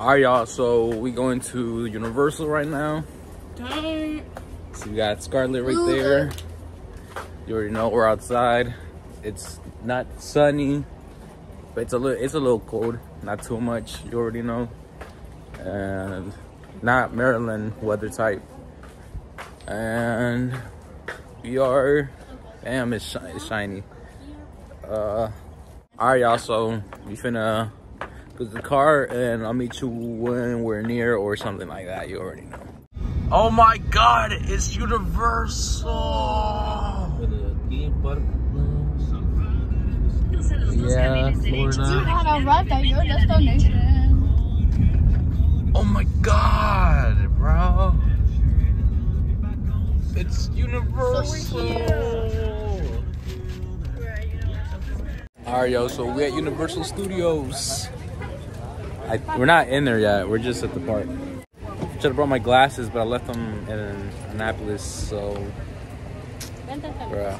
All right, y'all. So we going to Universal right now. So you got Scarlet right there. You already know we're outside. It's not sunny, but it's a little it's a little cold. Not too much. You already know. And not Maryland weather type. And we are. Damn, it's, shi- it's shiny. Uh, all right, y'all. So we finna go to the car, and I'll meet you when we're near or something like that. You already know. Oh my God! It's Universal. Yeah, Florida. had arrived at your destination. Oh my God, bro! It's Universal. All right, yo. So we're at Universal Studios. I, we're not in there yet. We're just at the park. Should have brought my glasses, but I left them in Annapolis, so bruh,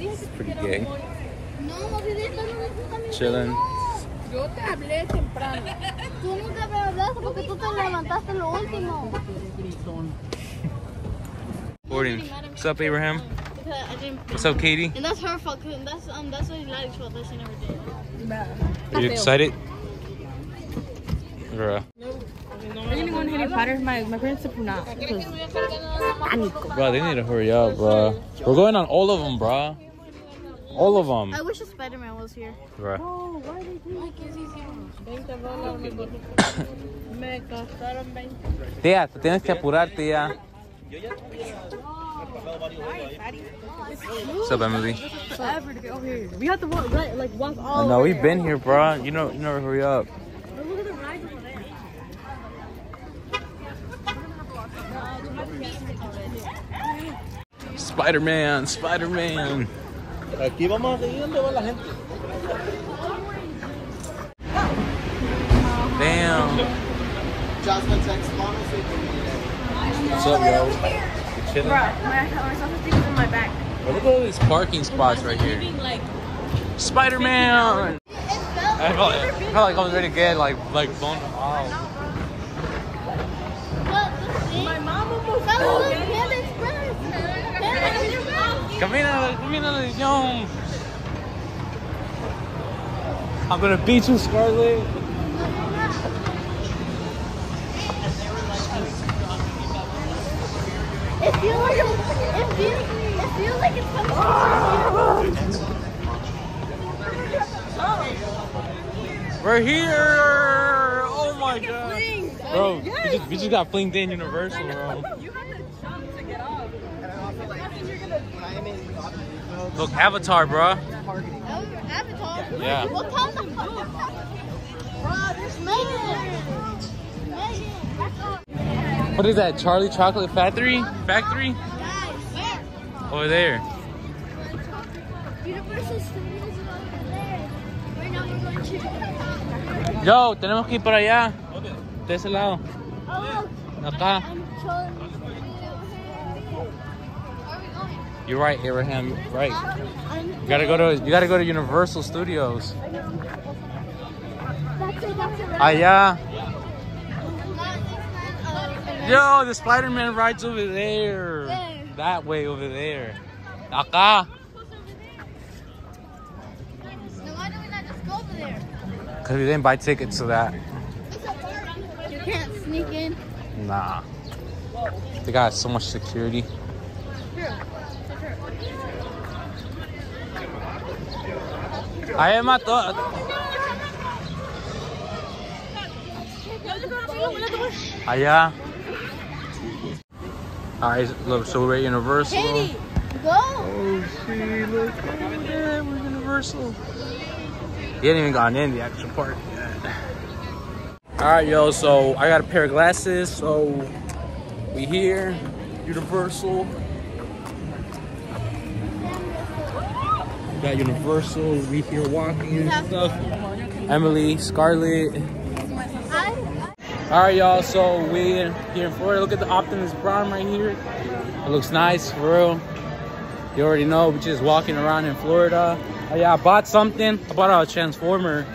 it's pretty gay. Chilling. Yo te hablé temprano. Tú nunca me hablaste porque tú te levantaste lo último. Recording. What's up, Abraham? Because I didn't. What's up, Katie? And that's her fault. that's um that's what Ladi's fault that she never did. Are you excited? Bruh. We're gonna go on Harry Potter. My my parents said not. Because Bro, they need to hurry up, bro. We're going on all of them, bro. All of them, I wish a Spider-Man was here. bro. me costaron 20. Tía, te tienes que apurar, tía. What's up, Emily? Forever to get over here. We have to walk, right, like walk all. No, we've been here, bro. You know, you never hurry up. But look at the rides over there. Spider-Man, Spider-Man. Aquí vamos a seguir donde va la gente. Damn. Jasmine text mom and say What's up, yo? You chilling? My, my self-esteem is in my back. Bro, look at all these parking spots right here. Like, Spider-Man. I felt, I felt like I was ready to get like like blown off. My mom almost Camina, camina, young. I'm gonna beat you, Scarlet. It feels like it feels, it feels like it's coming. We're here! Oh my god. Bro, we, just, we just got flinged in Universal, bro. you have to jump to get off. Look, Avatar, bro. That was your avatar. Yeah. What kind of Bro, there's Megan. Megan. What is that? Charlie Chocolate Factory? Factory? Guys. Over there. Universal Studios over there. Right now we're going to. Yo, tenemos que ir para allá. De ese lado. Oh, Acá. You're right, Abraham. Right. You gotta go to you gotta go to Universal Studios. That's it, that's it. Allá. Uh, Yo, the Spider-Man ride's over there. That way over there. Acá. Do we not just go over there? Cause we didn't buy tickets to that. It's a park. You can't sneak in. Nah. They got so much security. Am at the. Allá. Alright, look, so we're at Universal. Katie, go. Oh, see, look over there, we're Universal. You ain't even gone in the actual park yet. Alright, yo, so I got a pair of glasses, so we here, Universal. Got Universal, we here walking and stuff. Emily, Scarlett. Alright, y'all, so we here in Florida. Look at the Optimus Prime right here. It looks nice, for real. You already know, we're just walking around in Florida. Oh yeah, I bought something. I bought a Transformer.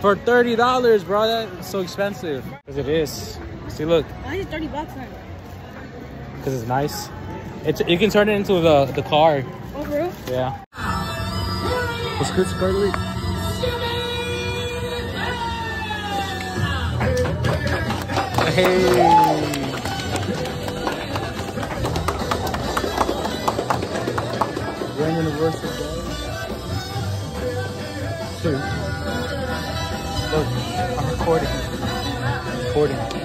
For thirty dollars, bro, that's so expensive. Cause it is. See, look, Why is it 30 bucks then? cause it's nice. It's you can turn it into the the car. Oh, for real? Yeah. What's good, Scarlet? Hey. We're in Universal. Two. Look, I'm recording. Recording. Recording.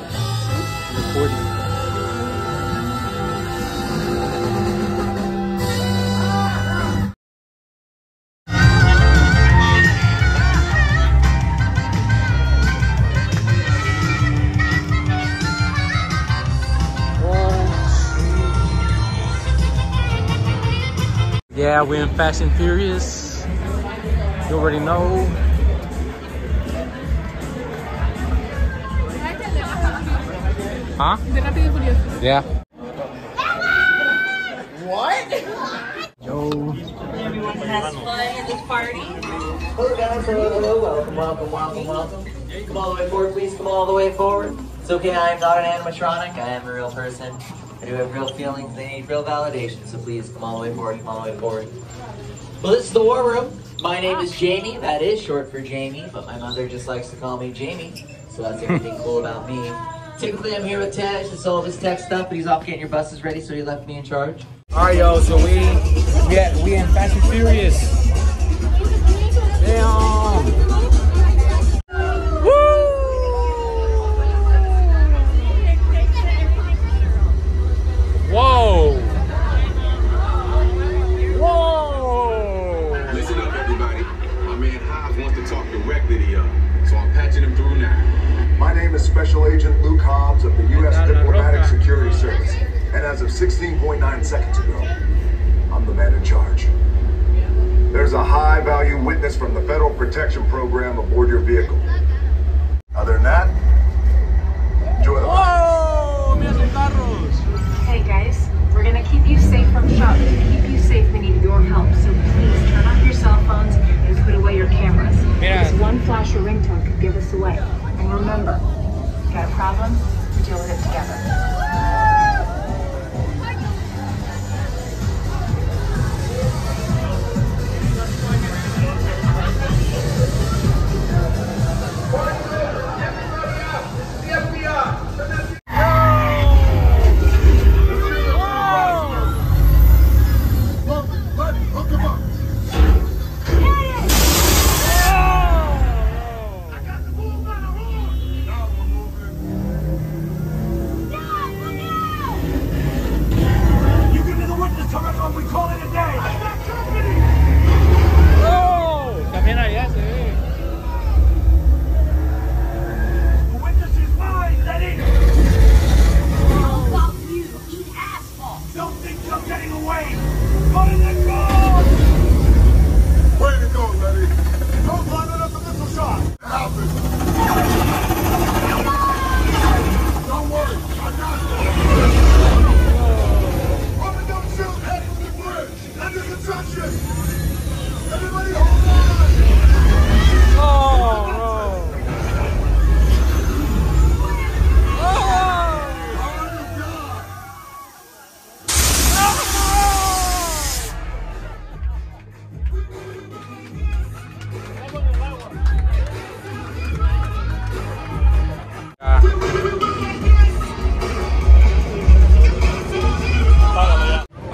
Yeah, we're in Fast and Furious. You already know. Huh? Yeah. What? Yo. Hello guys, hello, hello, welcome, welcome, welcome, welcome. Come all the way forward, please, come all the way forward. It's okay, I am not an animatronic, I am a real person. I do have real feelings, they need real validation, so please come all the way forward, come all the way forward. Well, this is the War Room. My name is Jamie, that is short for Jamie, but my mother just likes to call me Jamie, so that's everything cool about me. Typically, I'm here with Tej to solve his tech stuff, but he's off getting your buses ready, so he left me in charge. All right, yo. So we we at, we in Fast and Furious. Damn. Protection Program aboard your vehicle.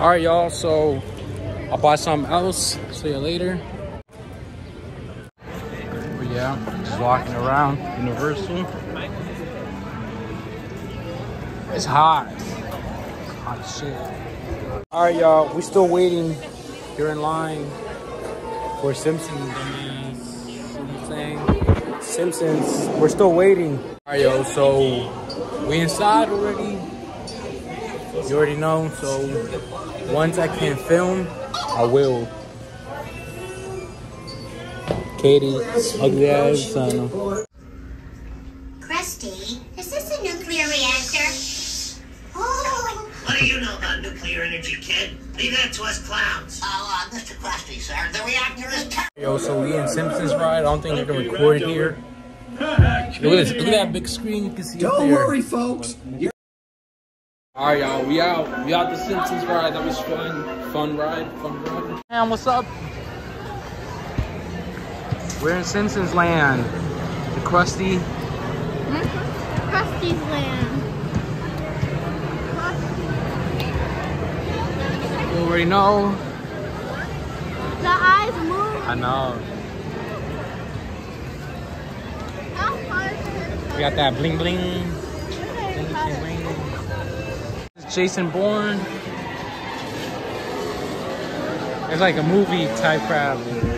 All right, y'all. So I'll buy something else. See you later. But yeah, just walking around Universal. It's hot. It's hot shit. All right, y'all. We still waiting. You're in line for Simpsons. Simpsons. We're still waiting. All right, yo. So we inside already. You already know. So once I can film, I will. Katie, ugly ass. I don't. Krusty, is this a nuclear reactor? Oh, What do you know about nuclear energy, kid? Leave that to us clowns. oh uh, Mr. Krusty, sir, the reactor is ter- Yo, so we in Simpsons ride. I don't think they can record here. Look at this. Look at that big screen. You can see. Don't worry, folks. All right, y'all. We out. We out the Simpsons ride. That was fun. Fun ride. Fun ride. Man, what's up? We're in Simpsons Land. The Krusty. Krusty's land. You already know. The eyes move. I know. How hard is it? We got that bling bling. Bling, bling, bling. This is Jason Bourne. It's like a movie type crowd.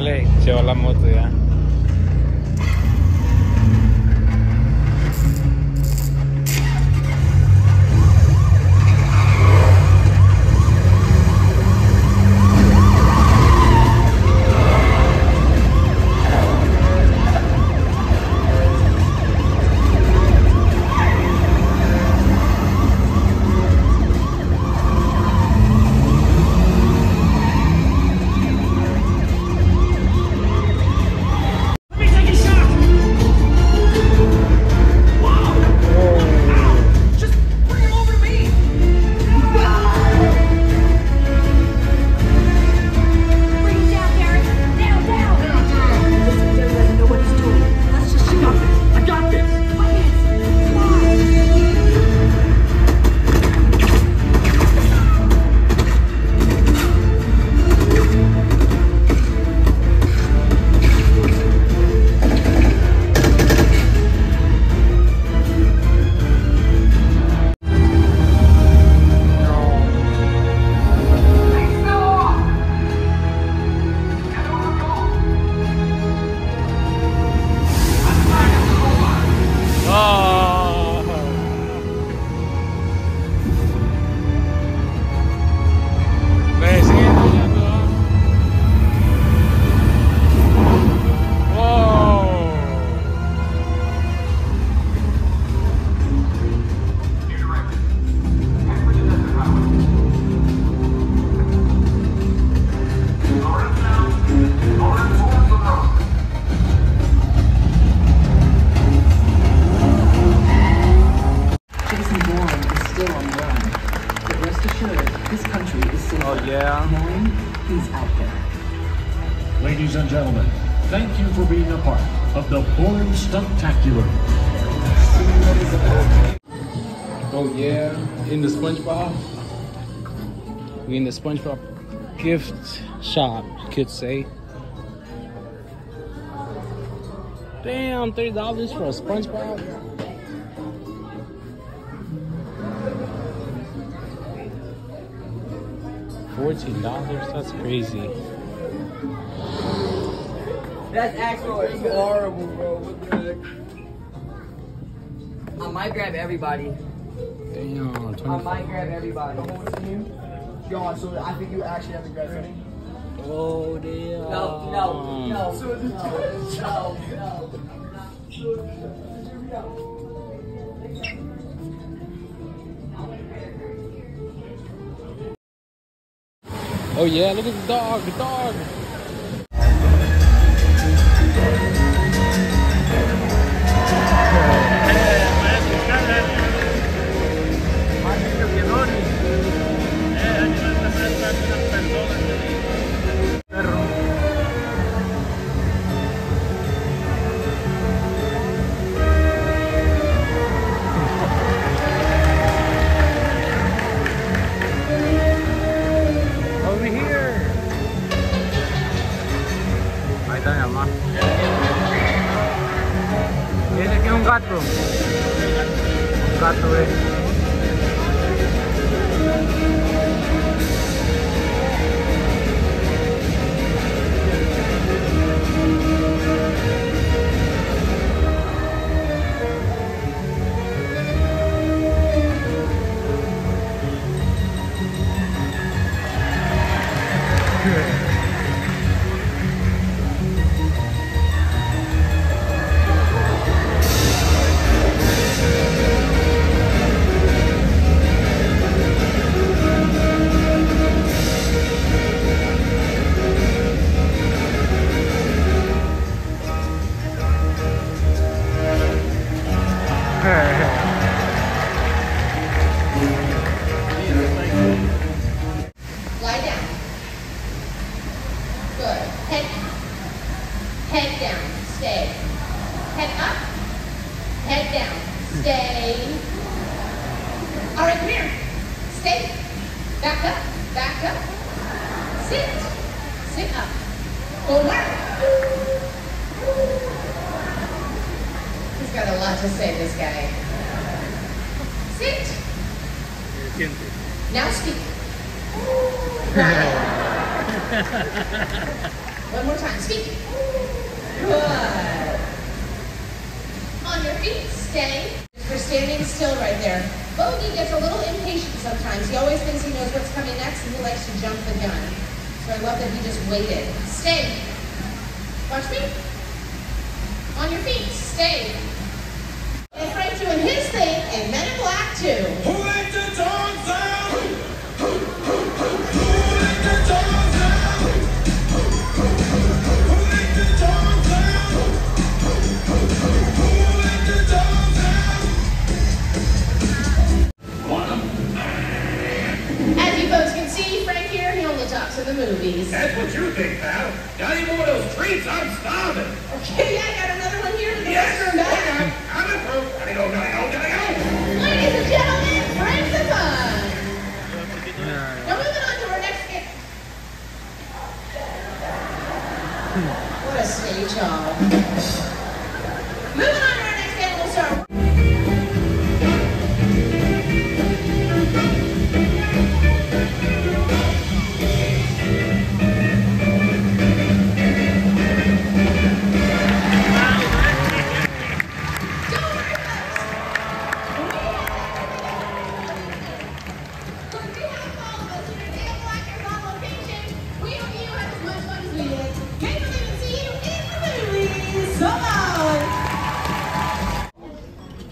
dale, lleva la moto ya. We in the SpongeBob gift shop, you could say. Damn, thirty dollars for a SpongeBob. Fourteen dollars? That's crazy. That's actually horrible, bro. What the heck? I might grab everybody. Damn, I might grab everybody. Yo, so I think you actually have to grab me. Oh damn. No, no, no, no, no, no. Oh yeah, look at the dog, the dog. One more time. Speak. Good. On your feet. Stay. You're standing still right there. Bogey gets a little impatient sometimes. He always thinks he knows what's coming next and he likes to jump the gun. So I love that he just waited. Stay. Watch me. On your feet. Stay. And Frank doing his thing and Men in Black too. He only talks in the movies. That's what you think, pal. Got any more of those treats? I'm starving. Okay, I got another one here to the Yes. restroom back. I'm approved. Gotta go, gotta go, gotta go. Ladies and gentlemen, Frank the Fun. Now moving on to our next skit. What a stage job.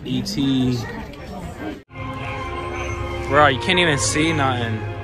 E.T. Bro, you can't even see nothing.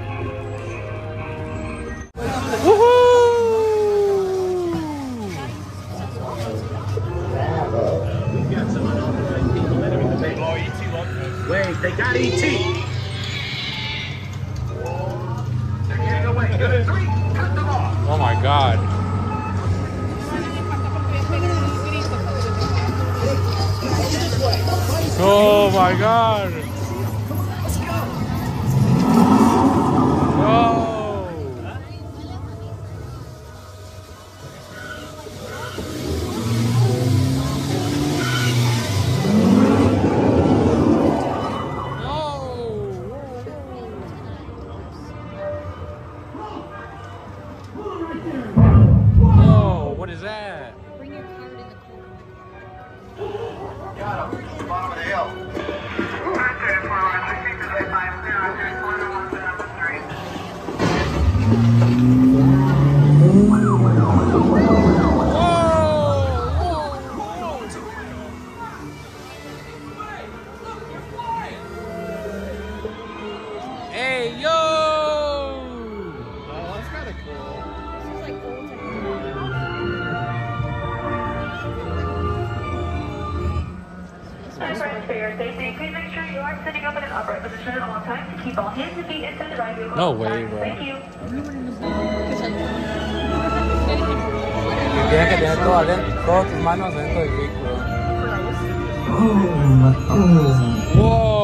Tienes que tener todo adentro, todas tus manos dentro del vehículo. Wow.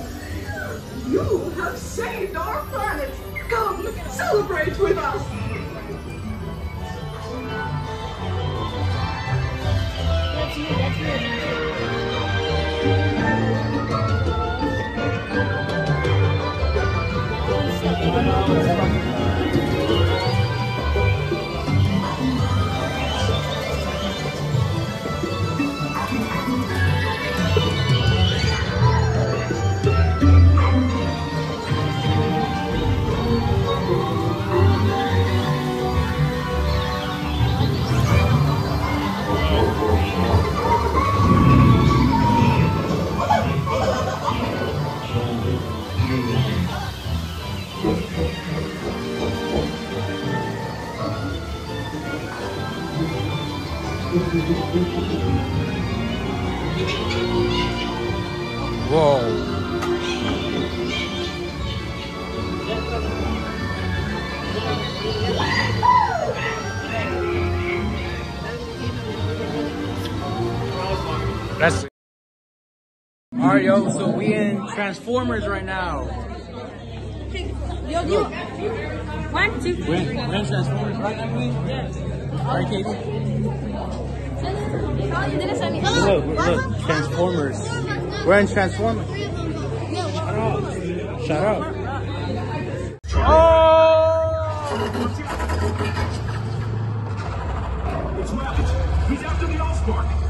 saved our planet. Come, celebrate with us. Alright, yo, so we in Transformers right now. Yo, you. One, two, three. We're, we're in Transformers, right, Emily? Yeah. Alright, Katie? Look, look, Transformers. We're in Transformers. Shut up. Shut up. Oh! It's Rabbit. He's after the Allspark.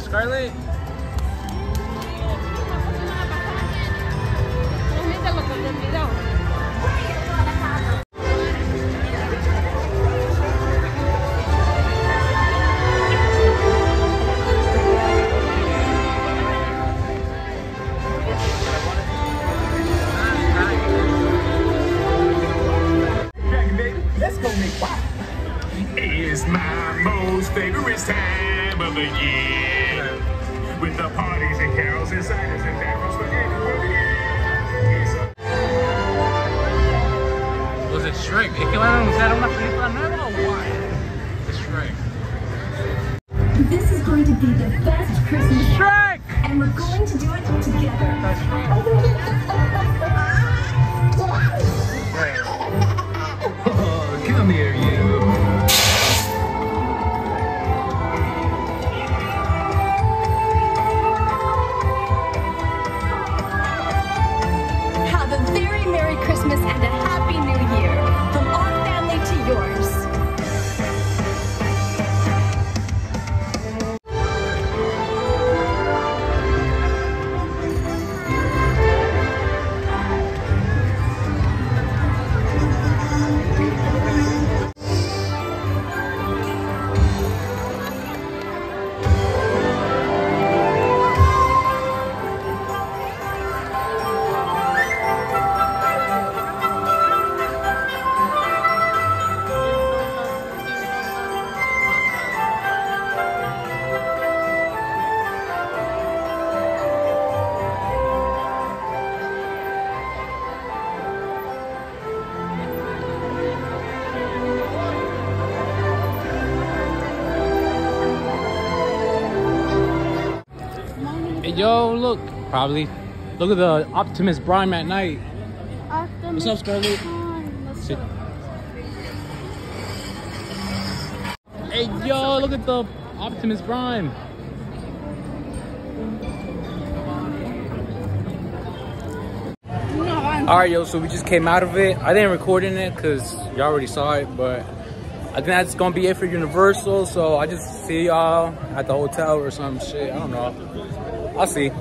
score, Scarlett. Probably. Look at the Optimus Prime at night. What's up, Scarlett? Sit. Hey, yo, look at the Optimus Prime. All right, yo, so we just came out of it. I didn't record in it because y'all already saw it, but I think that's gonna be it for Universal. So I just see y'all at the hotel or some shit. I don't know. I'll see.